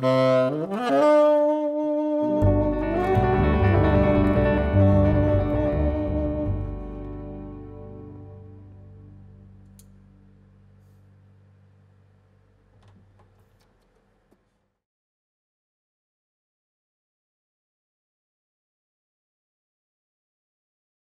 Música